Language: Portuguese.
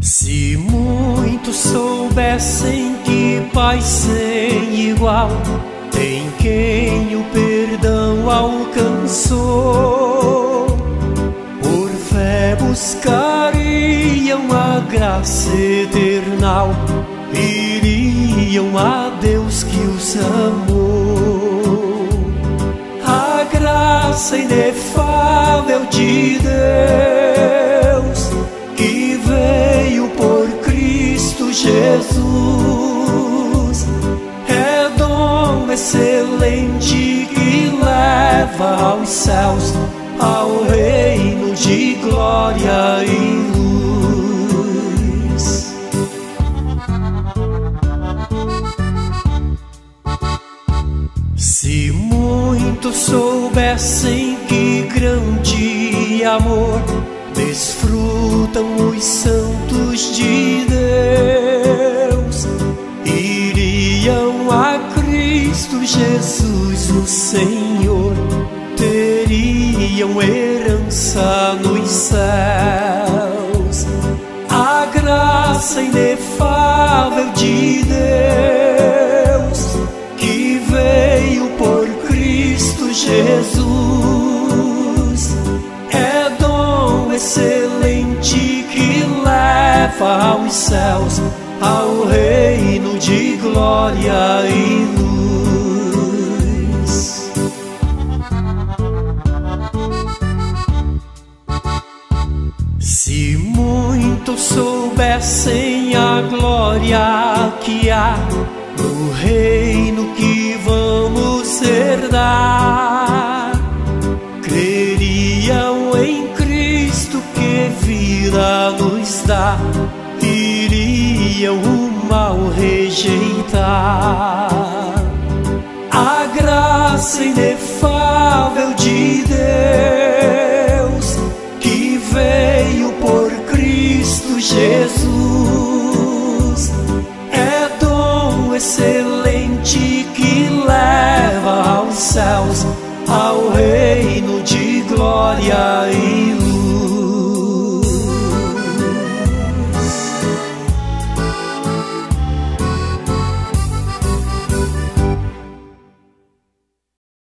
Se muitos soubessem que Pai sem igual tem quem o perdão alcançou, por fé buscariam a graça eternal, iriam a Deus graça inefável de Deus que veio por Cristo Jesus. É dom excelente que leva aos céus, ao reino de glória e Se muitos soubessem que grande amor desfrutam os santos de Deus, iriam a Cristo Jesus, o Senhor, teriam herança nos céus. A graça inefável de Deus Jesus é dom excelente que leva aos céus, ao reino de glória e luz. Se muitos soubessem a glória que há no reino que vamos herdar, Cristo que vida nos dá, iriam o mal rejeitar. A graça inefável de Deus que veio por Cristo Jesus é dom excelente que leva aos céus, ao reino de glória e